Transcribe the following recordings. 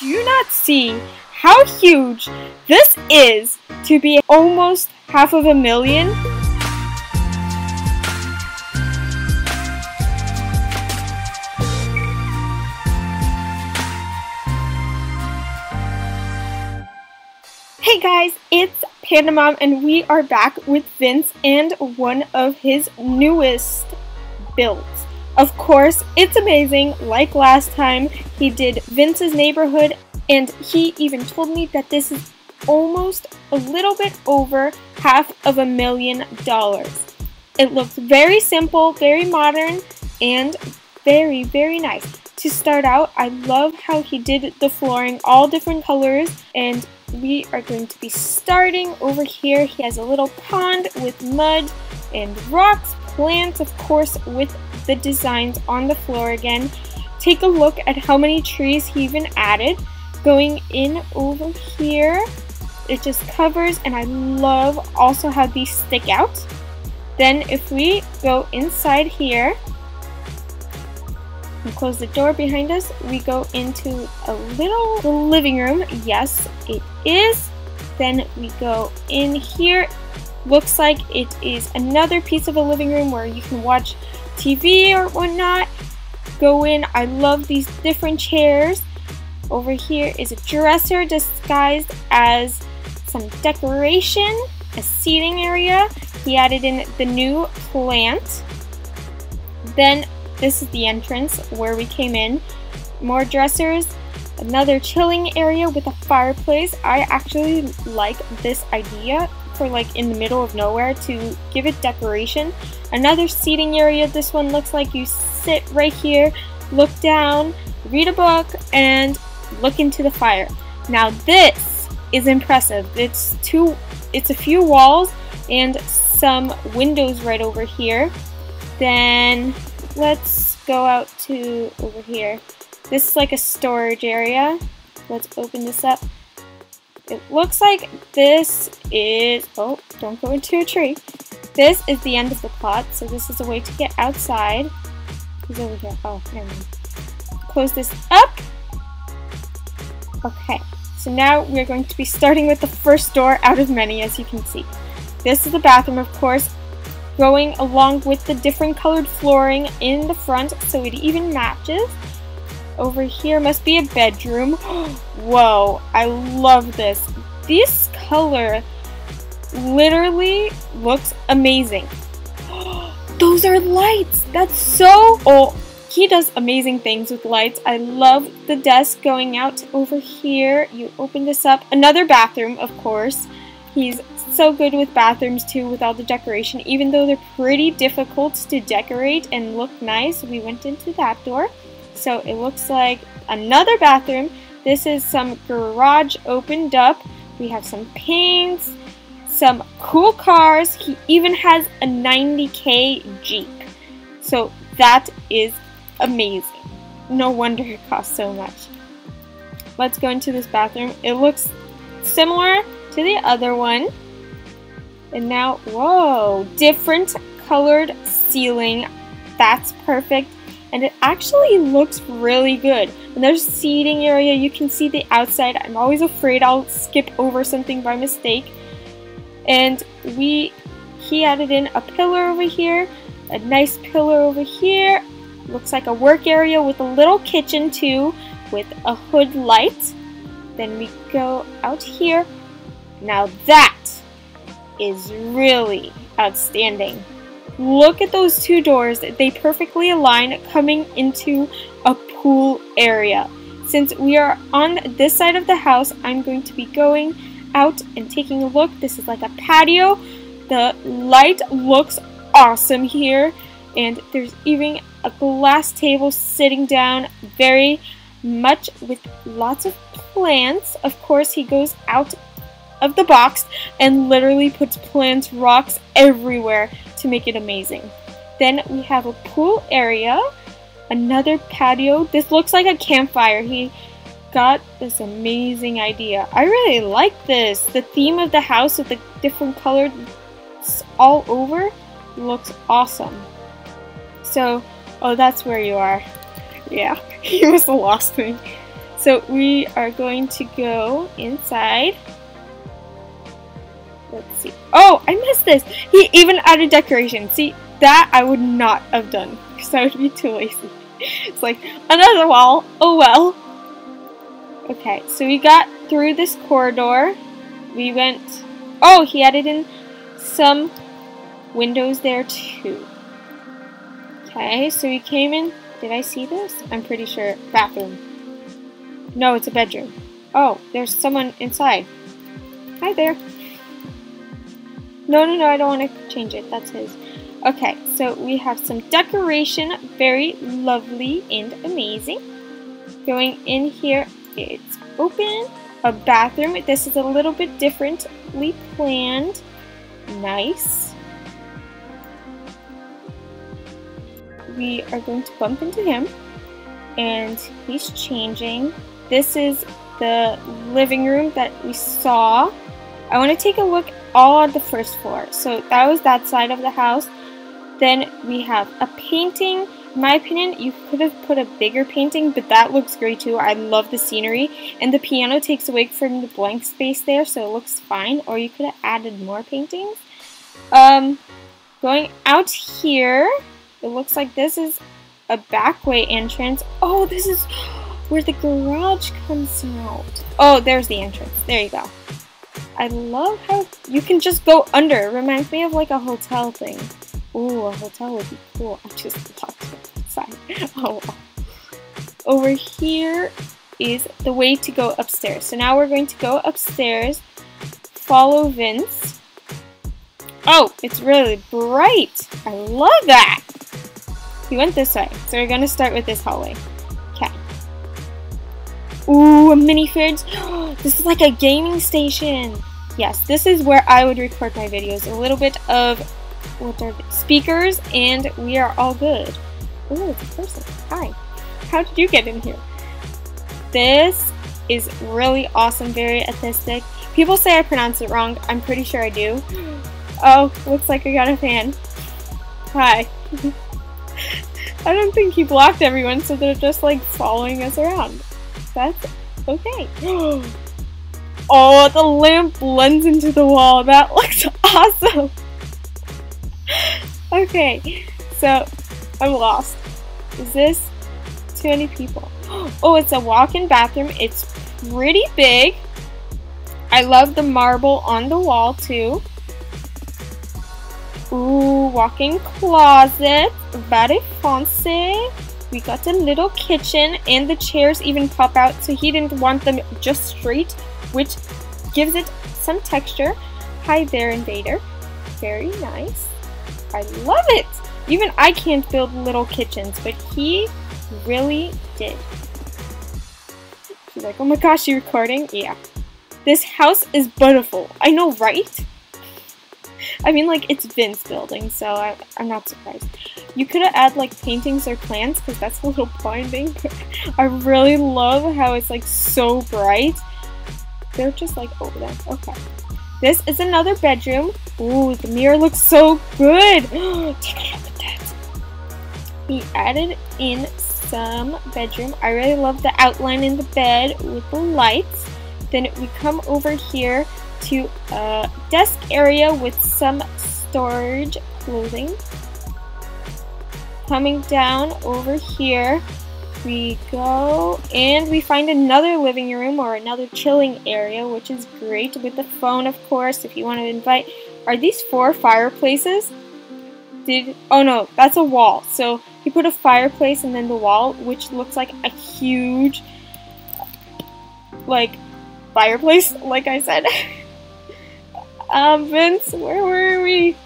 do you not see how huge this is to be almost half of a million? Hey guys, it's Panda Mom and we are back with Vince and one of his newest builds. Of course, it's amazing. Like last time, he did Vince's neighborhood and he even told me that this is almost a little bit over half of a million dollars. It looks very simple, very modern, and very, very nice. To start out, I love how he did the flooring, all different colors, and we are going to be starting over here. He has a little pond with mud and rocks, plants, of course, with the designs on the floor again. Take a look at how many trees he even added. Going in over here, it just covers and I love also how these stick out. Then if we go inside here and close the door behind us, we go into a little living room. Yes, it is. Then we go in here. Looks like it is another piece of a living room where you can watch TV or whatnot. Go in. I love these different chairs. Over here is a dresser disguised as some decoration, a seating area. He added in the new plant. Then this is the entrance where we came in. More dressers, another chilling area with a fireplace. I actually like this idea for like in the middle of nowhere to give it decoration. Another seating area. This one looks like you sit right here, look down, read a book, and look into the fire. Now this is impressive. It's two it's a few walls and some windows right over here. Then let's go out to over here. This is like a storage area. Let's open this up. It looks like this is, oh, don't go into a tree. This is the end of the plot, so this is a way to get outside. He's over here. Oh, never mind. Close this up. Okay, so now we're going to be starting with the first door out of many, as you can see. This is the bathroom, of course, going along with the different colored flooring in the front, so it even matches. Over here must be a bedroom. Whoa, I love this. This color literally looks amazing. Those are lights! That's so... Oh, he does amazing things with lights. I love the desk going out over here. You open this up. Another bathroom, of course. He's so good with bathrooms too with all the decoration. Even though they're pretty difficult to decorate and look nice, we went into that door. So it looks like another bathroom. This is some garage opened up. We have some paints, some cool cars. He even has a 90k Jeep. So that is amazing. No wonder it costs so much. Let's go into this bathroom. It looks similar to the other one. And now, whoa, different colored ceiling. That's perfect. And it actually looks really good. And there's seating area. You can see the outside. I'm always afraid I'll skip over something by mistake. And we, he added in a pillar over here, a nice pillar over here, Looks like a work area with a little kitchen too, with a hood light. Then we go out here. Now that is really outstanding. Look at those two doors. They perfectly align coming into a pool area. Since we are on this side of the house, I'm going to be going out and taking a look. This is like a patio. The light looks awesome here. And there's even a glass table sitting down very much with lots of plants. Of course, he goes out of the box and literally puts plants, rocks everywhere to make it amazing. Then we have a pool area, another patio. This looks like a campfire. He got this amazing idea. I really like this. The theme of the house with the different colors all over looks awesome. So Oh, that's where you are. Yeah, he must have lost me. So we are going to go inside. Let's see. Oh, I missed this. He even added decoration. See, that I would not have done because I would be too lazy. It's like, another wall. Oh well. Okay, so we got through this corridor. We went... Oh, he added in some windows there too. Okay, so we came in... Did I see this? I'm pretty sure. Bathroom. No, it's a bedroom. Oh, there's someone inside. Hi there. No, no, no, I don't want to change it. That's his. Okay, so we have some decoration. Very lovely and amazing. Going in here, it's open. A bathroom. This is a little bit differently planned. Nice. We are going to bump into him. And he's changing this is the living room that we saw. I want to take a look all on the first floor. So that was that side of the house. Then we have a painting. In my opinion, you could have put a bigger painting, but that looks great too. I love the scenery. And the piano takes away from the blank space there, so it looks fine. Or you could have added more paintings. Um, going out here, it looks like this is a backway entrance. Oh, this is where the garage comes out. Oh, there's the entrance. There you go. I love how you can just go under. It reminds me of like a hotel thing. Ooh, a hotel would be cool. I just walked inside. Oh, Over here is the way to go upstairs. So now we're going to go upstairs, follow Vince. Oh, it's really bright. I love that. He went this way, so we're going to start with this hallway. Okay. Ooh, a mini fridge. this is like a gaming station. Yes, this is where I would record my videos. A little bit of what are speakers, and we are all good. Ooh, it's a person. Hi. How did you get in here? This is really awesome, very artistic. People say I pronounce it wrong. I'm pretty sure I do. Oh, looks like I got a fan. Hi. I don't think he blocked everyone, so they're just like following us around. That's okay. Oh, Oh, the lamp blends into the wall. That looks awesome. okay, so I'm lost. Is this too many people? Oh, it's a walk-in bathroom. It's pretty big. I love the marble on the wall too. Ooh, walk-in closet. Very fancy. We got a little kitchen and the chairs even pop out so he didn't want them just straight, which gives it some texture. Hi there, Invader. Very nice. I love it! Even I can't build little kitchens, but he really did. She's like, oh my gosh, you recording? Yeah. This house is beautiful. I know, right? I mean, like, it's Vince building, so I, am not surprised. You could add, like, paintings or plants, because that's a little blinding. I really love how it's, like, so bright. They're just, like, over there. Okay. This is another bedroom. Ooh, the mirror looks so good. Take a look at that. He added in some bedroom. I really love the outline in the bed with the lights. Then we come over here to a desk area with some storage clothing. Coming down over here, we go and we find another living room or another chilling area, which is great with the phone, of course, if you want to invite. Are these four fireplaces? Did oh no, that's a wall. So he put a fireplace and then the wall, which looks like a huge like fireplace, like I said. Um, Vince, where were we?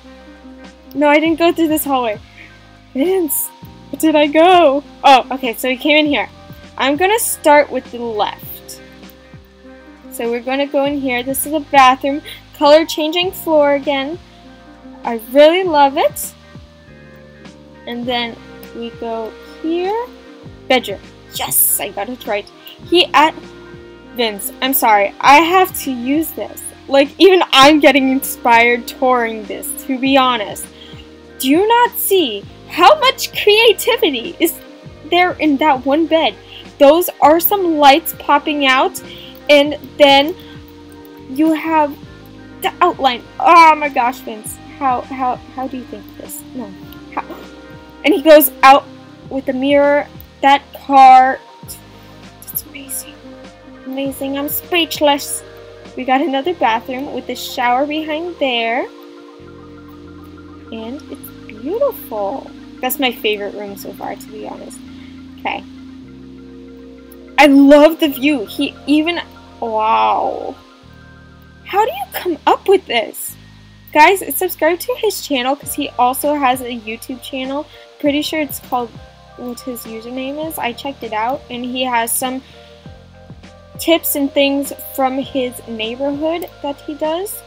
No, I didn't go through this hallway. Vince, where did I go? Oh, okay, so we came in here. I'm gonna start with the left. So we're gonna go in here. This is a bathroom. Color changing floor again. I really love it. And then we go here. Bedroom. Yes, I got it right. He at Vince, I'm sorry. I have to use this. Like, even I'm getting inspired touring this, to be honest. Do you not see how much creativity is there in that one bed? those are some lights popping out. And then you have the outline. Oh my gosh, Vince. How, how, how do you think this? No. How? And he goes out with the mirror. That car. It's amazing. Amazing. I'm speechless. We got another bathroom with a shower behind there. And it's beautiful. That's my favorite room so far, to be honest. Okay. I love the view. He even... Wow. How do you come up with this? Guys, subscribe to his channel because he also has a YouTube channel. Pretty sure it's called what his username is. I checked it out and he has some tips and things from his neighborhood that he does.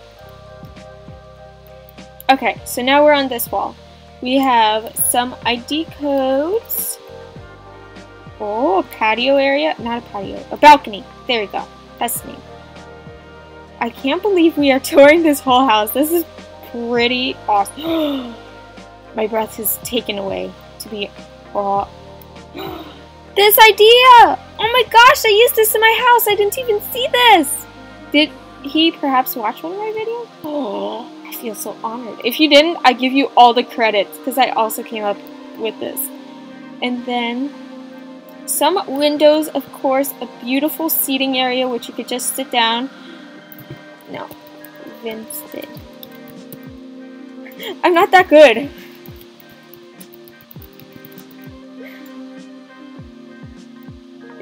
Okay, so now we're on this wall. We have some ID codes. Oh, a patio area. Not a patio, a balcony. There we go. That's the name. I can't believe we are touring this whole house. This is pretty awesome. My breath is taken away to be... Oh. This idea! Oh my gosh, I used this in my house. I didn't even see this. Did he perhaps watch one of my videos? Oh, I feel so honored. If you didn't, I give you all the credits because I also came up with this. And then some windows, of course, a beautiful seating area which you could just sit down. No, Vince did. I'm not that good.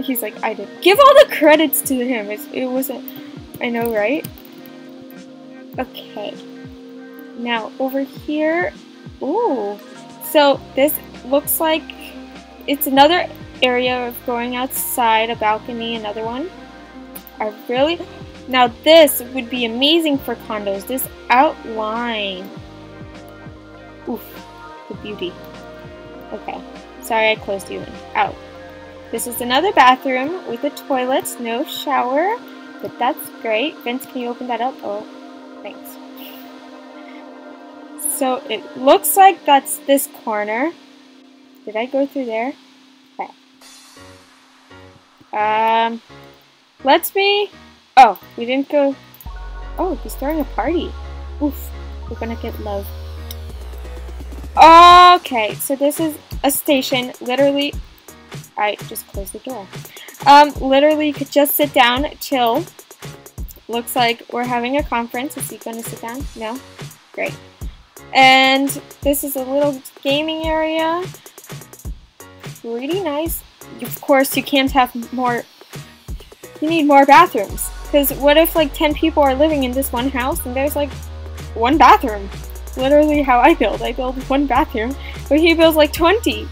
He's like, I did. Give all the credits to him. It's, it wasn't. I know, right? Okay. Now over here. Ooh. So this looks like it's another area of going outside, a balcony, another one. I really. Now this would be amazing for condos. This outline. Oof. The beauty. Okay. Sorry I closed you in. Out. This is another bathroom with a toilet, no shower, but that's great. Vince, can you open that up? Oh, thanks. So it looks like that's this corner. Did I go through there? Okay. Um, let's me... Oh, we didn't go... Oh, he's throwing a party. Oof, we're gonna get love. Okay, so this is a station literally I just closed the door. Um, literally, you could just sit down, chill. Looks like we're having a conference. Is he going to sit down? No? Great. And this is a little gaming area. Pretty nice. Of course, you can't have more... You need more bathrooms. Because what if like 10 people are living in this one house and there's like one bathroom? Literally how I build. I build one bathroom, but he builds like 20.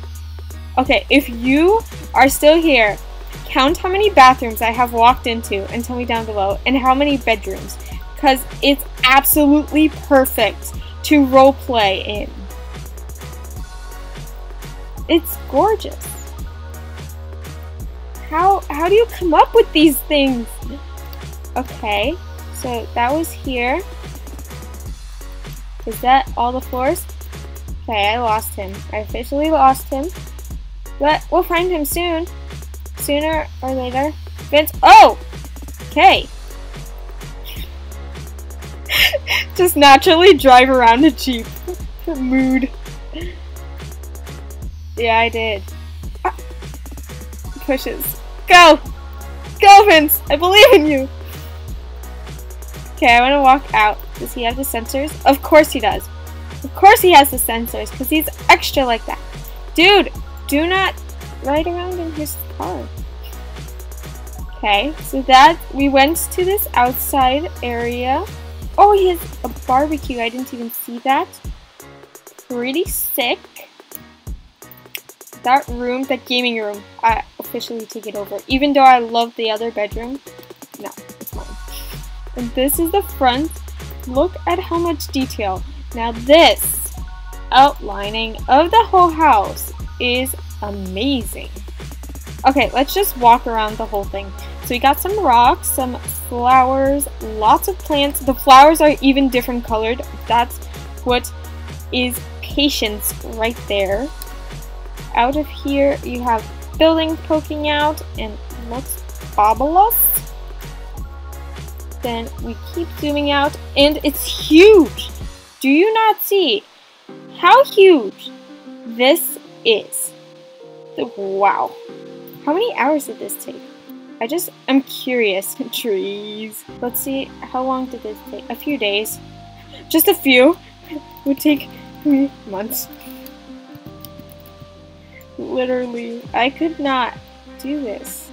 Okay, if you are still here, count how many bathrooms I have walked into and tell me down below, and how many bedrooms. Because it's absolutely perfect to roleplay in. It's gorgeous. How, how do you come up with these things? Okay, so that was here. Is that all the floors? Okay, I lost him. I officially lost him. But we'll find him soon. Sooner or later. Vince. Oh! Okay. Just naturally drive around a Jeep. Mood. Yeah, I did. Ah. Pushes. Go! Go, Vince! I believe in you! Okay, I want to walk out. Does he have the sensors? Of course he does. Of course he has the sensors, because he's extra like that. Dude, do not ride around in his car. Okay, so that we went to this outside area. Oh, he has a barbecue. I didn't even see that. Pretty sick. That room, that gaming room, I officially take it over. Even though I love the other bedroom. No, it's mine. And this is the front. Look at how much detail. Now this outlining of the whole house is amazing. Okay, let's just walk around the whole thing. So we got some rocks, some flowers, lots of plants. The flowers are even different colored. That's what is patience right there. Out of here, you have building poking out and looks fabulous. Then we keep zooming out and it's huge. Do you not see how huge this is? Wow. How many hours did this take? I just, I'm curious. Trees. Let's see, how long did this take? A few days. Just a few. would take me months. Literally, I could not do this.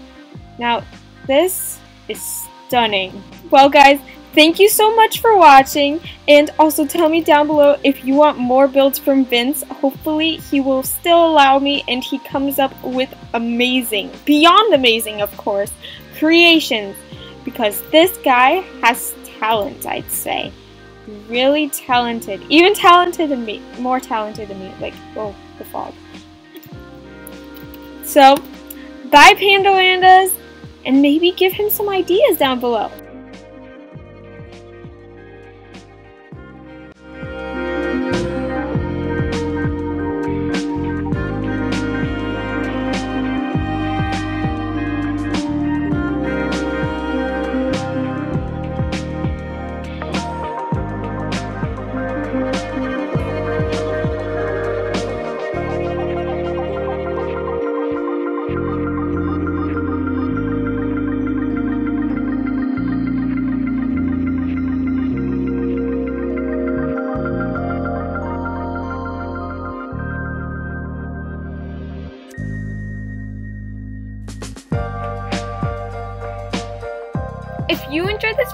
Now, this is stunning. Well, guys, thank you so much for watching, and also tell me down below if you want more builds from Vince. Hopefully, he will still allow me, and he comes up with amazing, beyond amazing, of course, creations, because this guy has talent, I'd say really talented. Even talented than me. More talented than me. Like, oh, the fog. So, bye Pandawandas, and maybe give him some ideas down below.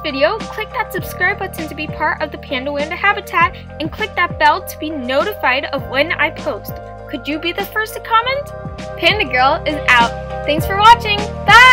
Video, click that subscribe button to be part of the Panda Pandawanda habitat and click that bell to be notified of when I post. Could you be the first to comment? Panda Girl is out. Thanks for watching. Bye!